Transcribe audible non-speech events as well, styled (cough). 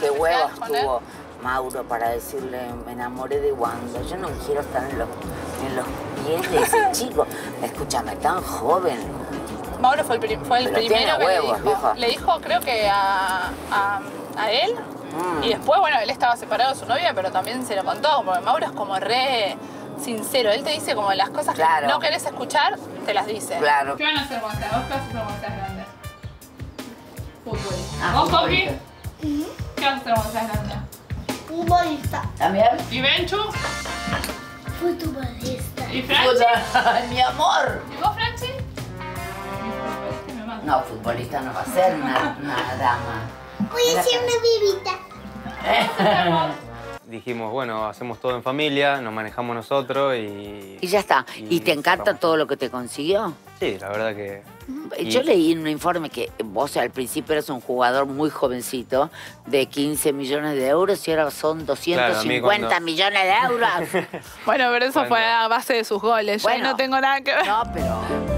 qué huevos tuvo Mauro para decirle, me enamoré de Wanda. Yo no quiero estar en los, en los pies de ese (laughs) chico. Escúchame, tan joven. Mauro fue el, pri- fue el Pero primero tiene que huevos, le dijo. vieja. Le dijo, creo que a, a, a él. Mm. Y después, bueno, él estaba separado de su novia, pero también se lo contó. Porque Mauro es como re sincero. Él te dice como las cosas Claro. que no querés escuchar, te las dice. Claro. ¿Qué van a hacer cuando seas? ¿Vos qué vas a hacer? Fútbol. Ah, ¿Vos, Coqui? Futbolista. ¿Qué vas a hacer cuando seas grande? Futbolista. ¿También? ¿Y Benchu? Futbolista. ¿Y Franchi? Mi amor. ¿Y vos, Franchi? No, futbolista no va a ser una, una dama. Voy a hacer una bebita. Dijimos, bueno, hacemos todo en familia, nos manejamos nosotros y... Y ya está. ¿Y, Y te encanta cerramos. todo lo que te consiguió? Sí, la verdad que... Y- Yo leí en un informe que vos al principio eras un jugador muy jovencito de 15 millones de euros y ahora son 250 Claro, cuando- millones de euros. (laughs) Bueno, pero eso Cuando- fue a base de sus goles. Yo Bueno. no tengo nada que ver. No, pero